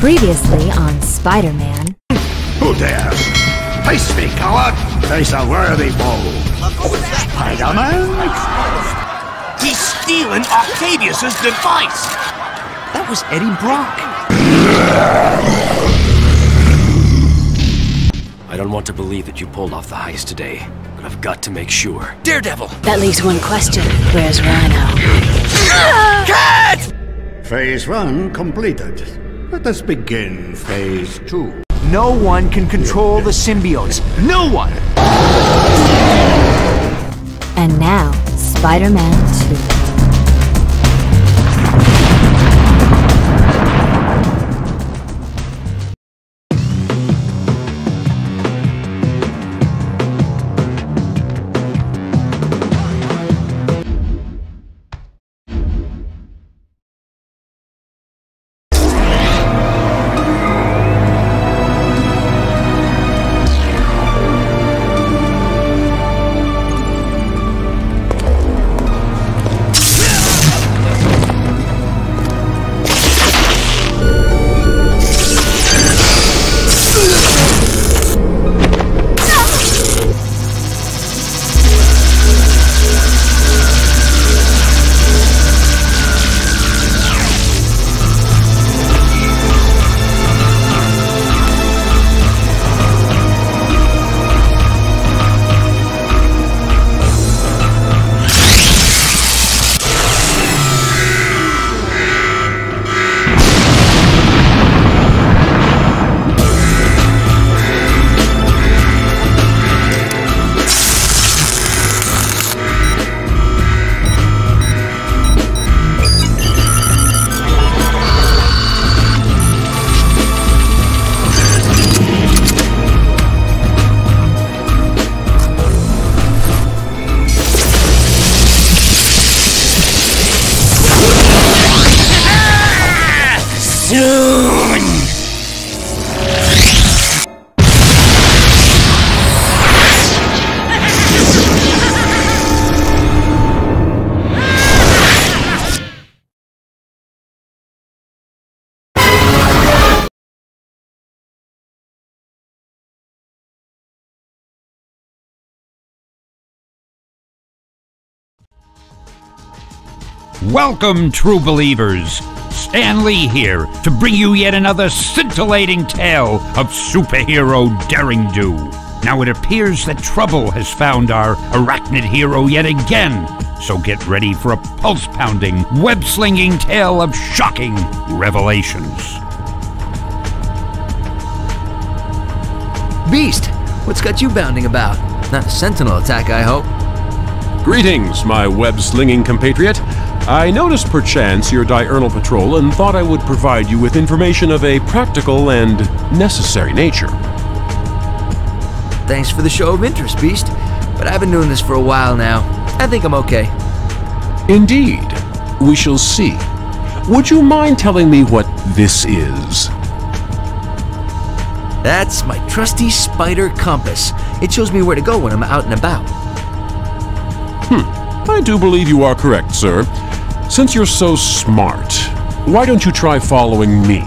Previously on Spider Man. Who dares? Face me, coward! Face a worthy foe! Spider-Man? He's stealing Octavius's device! That was Eddie Brock. I don't want to believe that you pulled off the heist today, but I've got to make sure. Daredevil! That leaves one question Where's Rhino? Cat! Phase one completed. Let us begin phase two. No one can control the symbiotes. No one! And now, Spider-Man 2. soon! Welcome, true believers. Stan Lee here to bring you yet another scintillating tale of superhero daring do. Now it appears that trouble has found our arachnid hero yet again, so get ready for a pulse pounding, web slinging tale of shocking revelations. Beast, what's got you bounding about? Not a sentinel attack, I hope. Greetings, my web-slinging compatriot. I noticed perchance your diurnal patrol and thought I would provide you with information of a practical and necessary nature. Thanks for the show of interest, Beast. But I've been doing this for a while now. I think I'm okay. Indeed. We shall see. Would you mind telling me what this is? That's my trusty spider compass. It shows me where to go when I'm out and about. Hmm. I do believe you are correct, sir. Since you're so smart, why don't you try following me?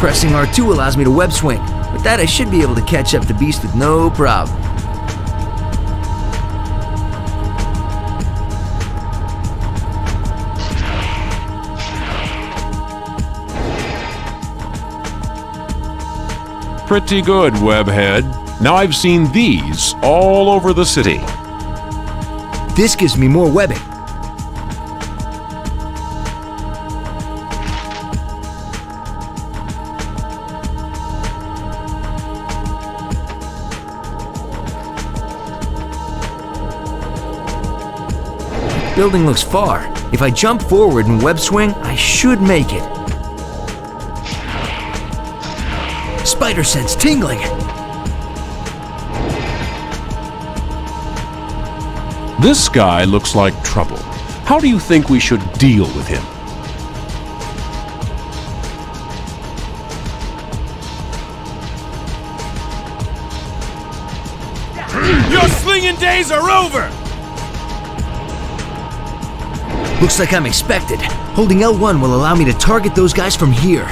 Pressing R2 allows me to web swing. With that, I should be able to catch up the Beast with no problem. Pretty good, Webhead. Now I've seen these all over the city. This gives me more webbing. Building looks far. If I jump forward and web swing, I should make it. Spider sense tingling. This guy looks like trouble. How do you think we should deal with him? Your slinging days are over! Looks like I'm expected. Holding L1 will allow me to target those guys from here.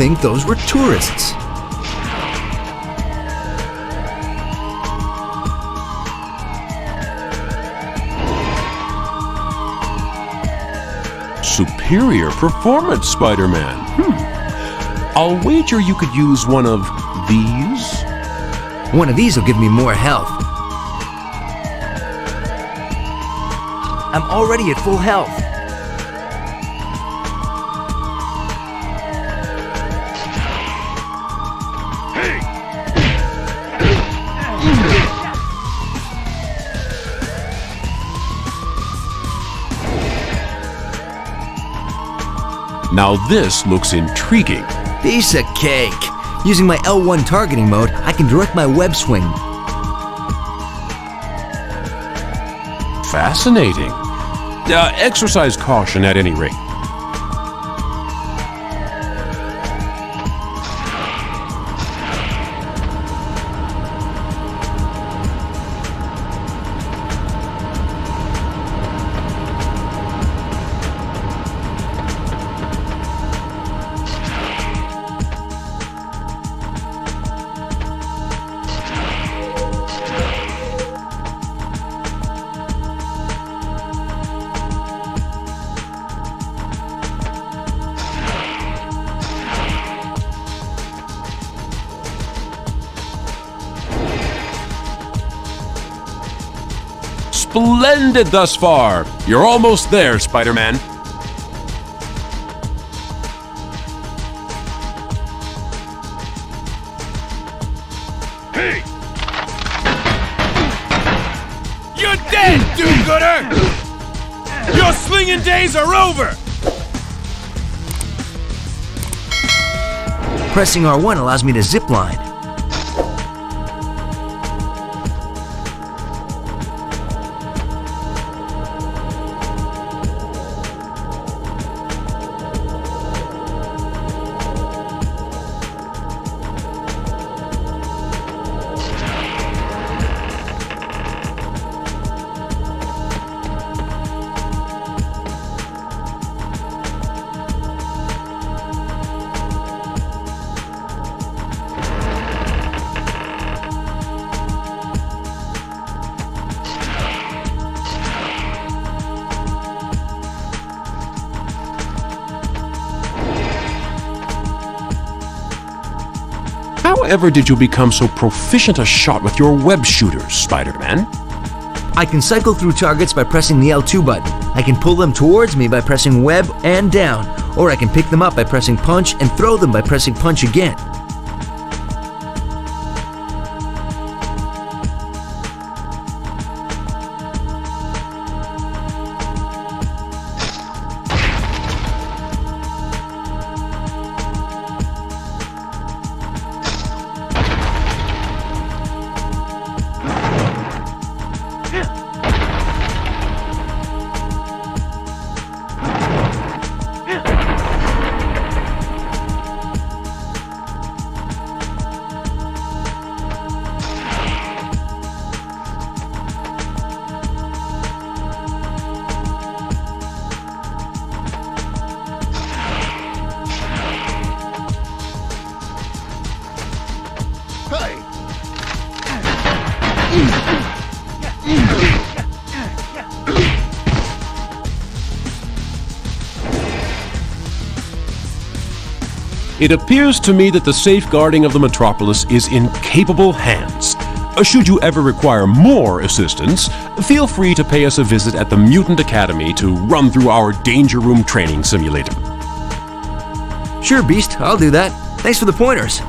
Think those were tourists. Superior performance, Spider-Man. Hmm. I'll wager you could use one of these. One of these will give me more health. I'm already at full health. Now this looks intriguing. Piece of cake. Using my L1 targeting mode, I can direct my web swing. Fascinating. Uh, exercise caution at any rate. Splendid thus far. You're almost there, Spider-Man. Hey! You're dead, do-gooder! Your slinging days are over! Pressing R1 allows me to zipline. However did you become so proficient a shot with your web shooters, Spider-Man? I can cycle through targets by pressing the L2 button. I can pull them towards me by pressing web and down, or I can pick them up by pressing punch and throw them by pressing punch again. It appears to me that the safeguarding of the metropolis is in capable hands. Should you ever require more assistance, feel free to pay us a visit at the Mutant Academy to run through our Danger Room training simulator. Sure, Beast, I'll do that. Thanks for the pointers.